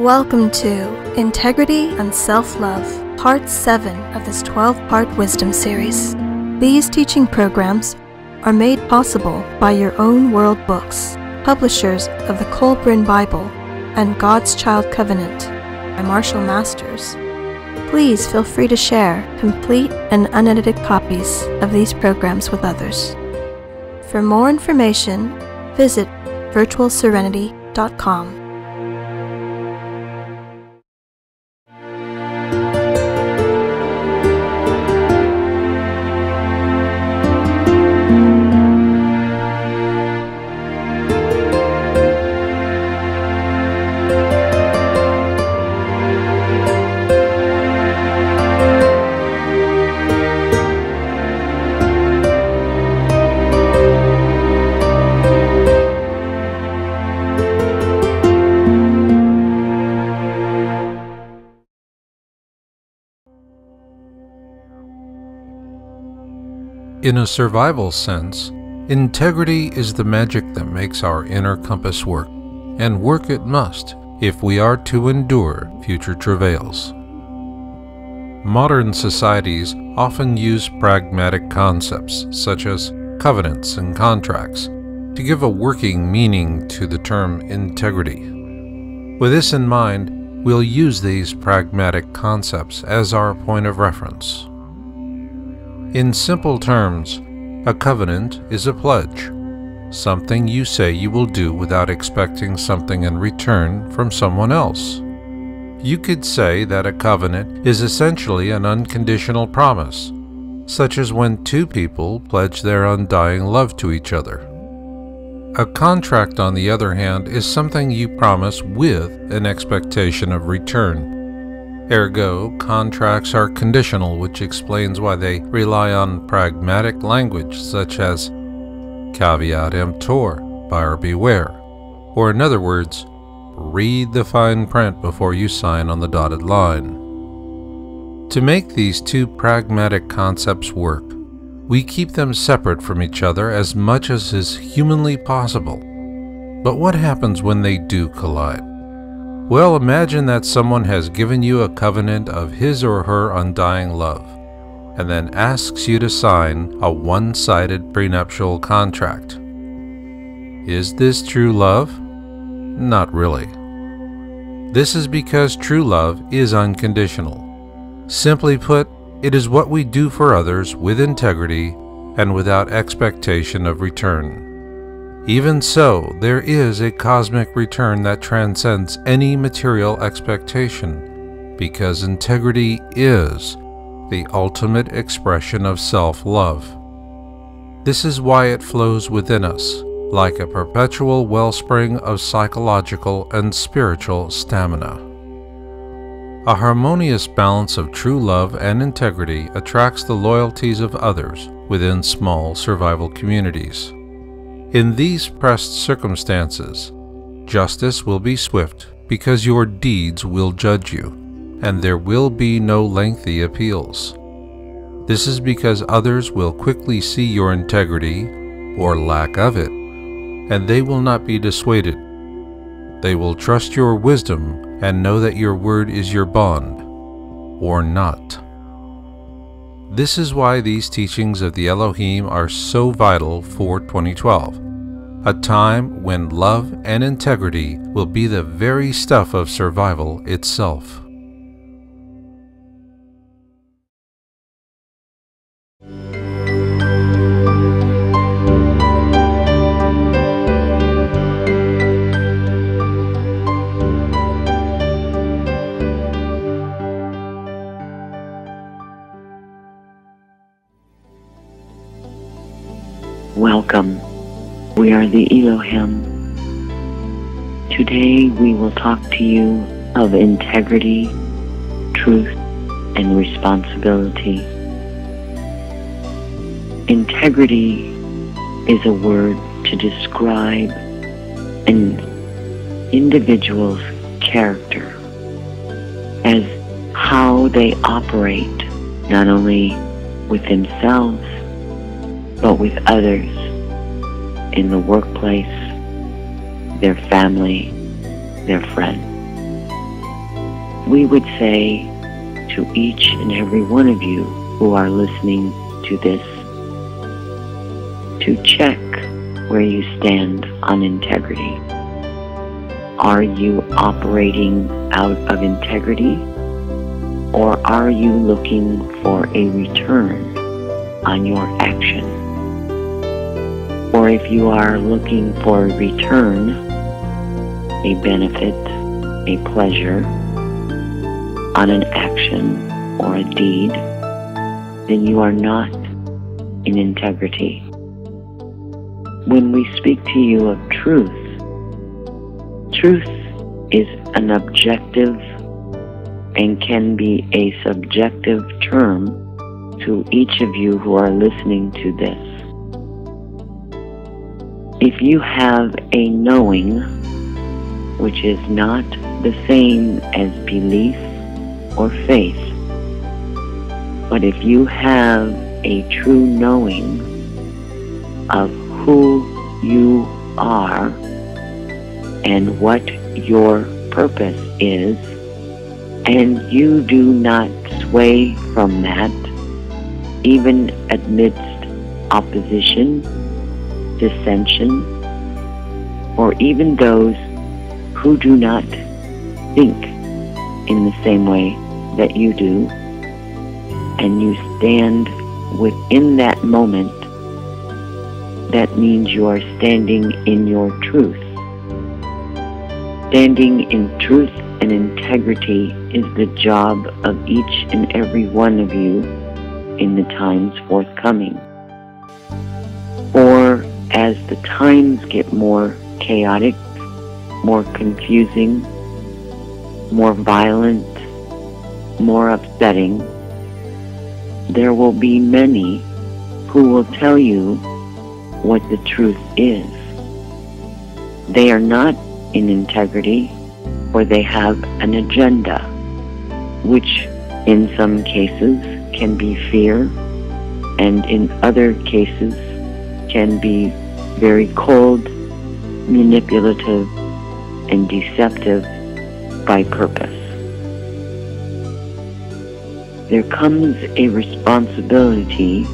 Welcome to Integrity and Self Love, Part 7 of this 12 part wisdom series. These teaching programs are made possible by Your Own World Books, publishers of the Kolbrin Bible and God's Child Covenant by Marshall Masters. Please feel free to share complete and unedited copies of these programs with others. For more information, visit virtualserenity.com. In a survival sense, integrity is the magic that makes our inner compass work, and work it must if we are to endure future travails. Modern societies often use pragmatic concepts such as covenants and contracts to give a working meaning to the term integrity. With this in mind, we'll use these pragmatic concepts as our point of reference. In simple terms, a covenant is a pledge, something you say you will do without expecting something in return from someone else. You could say that a covenant is essentially an unconditional promise, such as when two people pledge their undying love to each other. A contract, on the other hand, is something you promise with an expectation of return. Ergo, contracts are conditional, which explains why they rely on pragmatic language such as caveat emptor, buyer beware, or in other words, read the fine print before you sign on the dotted line. To make these two pragmatic concepts work, we keep them separate from each other as much as is humanly possible. But what happens when they do collide? Well, imagine that someone has given you a covenant of his or her undying love, and then asks you to sign a one sided prenuptial contract. Is this true love? Not really. This is because true love is unconditional. Simply put, it is what we do for others with integrity and without expectation of return. Even so, there is a cosmic return that transcends any material expectation, because integrity is the ultimate expression of self love. This is why it flows within us, like a perpetual wellspring of psychological and spiritual stamina. A harmonious balance of true love and integrity attracts the loyalties of others within small survival communities. In these pressed circumstances, justice will be swift because your deeds will judge you, and there will be no lengthy appeals. This is because others will quickly see your integrity, or lack of it, and they will not be dissuaded. They will trust your wisdom and know that your word is your bond, or not. This is why these teachings of the Elohim are so vital for 2012, a time when love and integrity will be the very stuff of survival itself. Welcome. We are the Elohim. Today we will talk to you of integrity, truth, and responsibility. Integrity is a word to describe an individual's character as how they operate not only with themselves but with others in the workplace, their family, their friends. we would say to each and every one of you who are listening to this to check where you stand on integrity. Are you operating out of integrity or are you looking for a return on your action? Or if you are looking for a return, a benefit, a pleasure on an action or a deed, then you are not in integrity. When we speak to you of truth, truth is an objective and can be a subjective term to each of you who are listening to this. If you have a knowing, which is not the same as belief or faith, but if you have a true knowing of who you are and what your purpose is, and you do not sway from that, even amidst opposition, dissension, or even those who do not think in the same way that you do, and you stand within that moment, that means you are standing in your truth. Standing in truth and integrity is the job of each and every one of you in the times forthcoming. The times get more chaotic, more confusing, more violent, more upsetting, there will be many who will tell you what the truth is. They are not in integrity or they have an agenda, which in some cases can be fear and in other cases can be very cold, manipulative, and deceptive by purpose. There comes a responsibility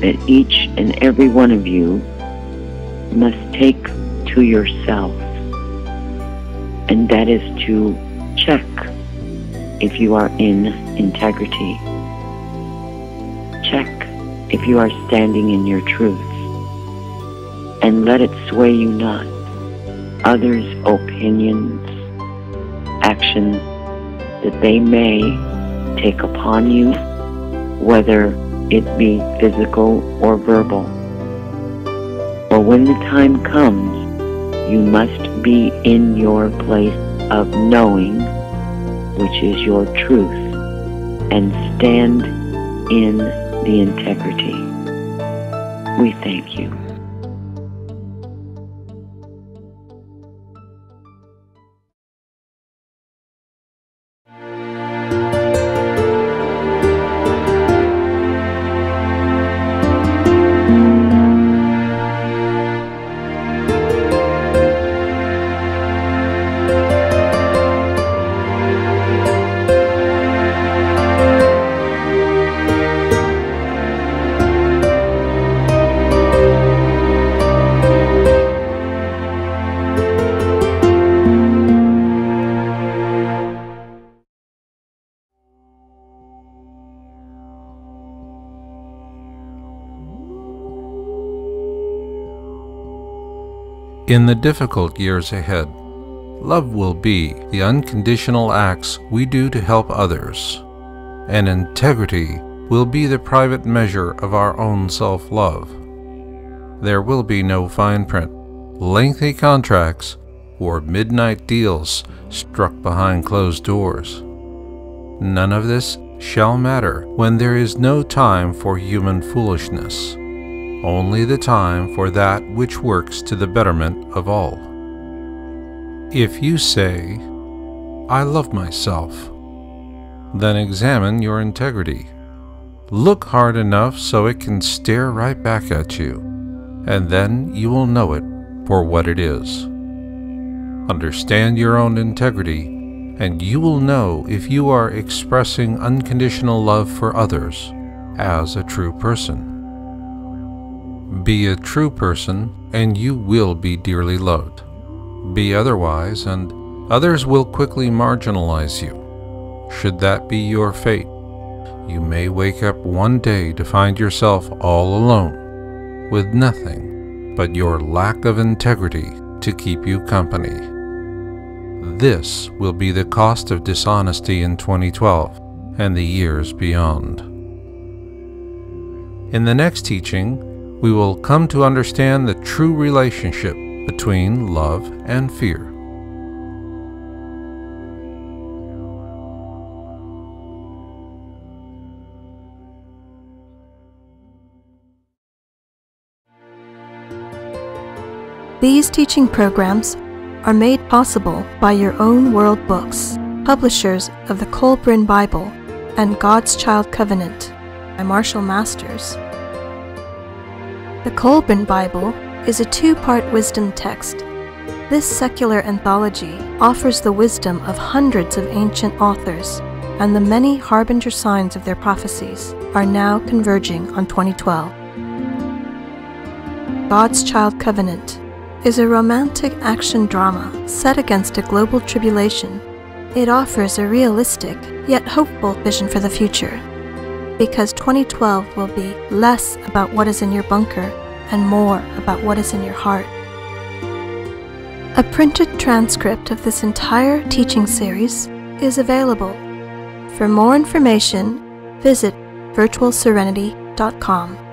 that each and every one of you must take to yourself and that is to check if you are in integrity. Check if you are standing in your truth. And let it sway you not. Others' opinions, actions that they may take upon you, whether it be physical or verbal. But when the time comes, you must be in your place of knowing, which is your truth, and stand in the integrity. We thank you. In the difficult years ahead, love will be the unconditional acts we do to help others, and integrity will be the private measure of our own self love. There will be no fine print, lengthy contracts, or midnight deals struck behind closed doors. None of this shall matter when there is no time for human foolishness only the time for that which works to the betterment of all. If you say, I love myself, then examine your integrity. Look hard enough so it can stare right back at you, and then you will know it for what it is. Understand your own integrity and you will know if you are expressing unconditional love for others as a true person. Be a true person, and you will be dearly loved. Be otherwise, and others will quickly marginalize you. Should that be your fate, you may wake up one day to find yourself all alone, with nothing but your lack of integrity to keep you company. This will be the cost of dishonesty in 2012 and the years beyond. In the next teaching, we will come to understand the true relationship between love and fear. These teaching programs are made possible by Your Own World Books, publishers of the Kolbrin Bible and God's Child Covenant by Marshall Masters. The Kolbrin Bible is a two-part wisdom text. This secular anthology offers the wisdom of hundreds of ancient authors, and the many harbinger signs of their prophecies are now converging on 2012. God's Child Covenant is a romantic action drama set against a global tribulation. It offers a realistic yet hopeful vision for the future because 2012 will be less about what is in your bunker and more about what is in your heart. A printed transcript of this entire teaching series is available. For more information, visit virtualserenity.com.